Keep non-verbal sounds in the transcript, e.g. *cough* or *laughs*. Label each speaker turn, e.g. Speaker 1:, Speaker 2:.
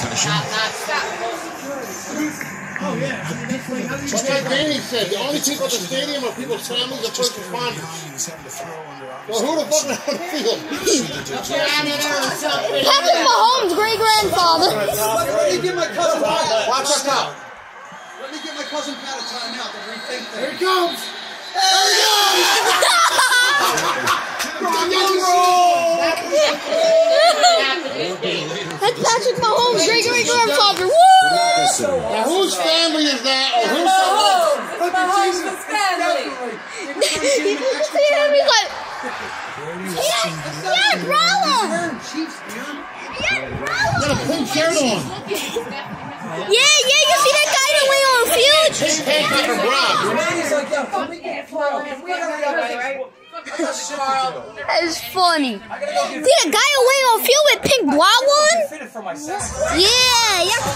Speaker 1: concussion.
Speaker 2: Oh, yeah. I mean, that's like, how do you
Speaker 3: But like Danny said, the only people at the stadium are people's families or first responders. Well, who the fuck is on the field?
Speaker 4: Patrick Mahomes' great grandfather.
Speaker 5: Let me get my cousin Pat.
Speaker 3: Watch us out.
Speaker 5: Let me get my cousin Pat a timeout to rethink
Speaker 2: Here
Speaker 5: things.
Speaker 2: it comes.
Speaker 4: That's Patrick Mahomes' great great grandfather. Woo!
Speaker 3: Now, whose family is that? Or whose
Speaker 2: Look at Jesus.
Speaker 6: family.
Speaker 4: See *laughs* him? He's like, yeah, brother.
Speaker 5: Wearing
Speaker 4: Yeah, brother.
Speaker 3: got a pink shirt on?
Speaker 4: Yeah, yeah. You see that guy that went on field?
Speaker 3: Pink tank top and bra.
Speaker 5: Randy's like, yo, fuck me.
Speaker 4: That is funny. See that guy that feel with pink
Speaker 5: blood one? Yeah,
Speaker 4: yeah.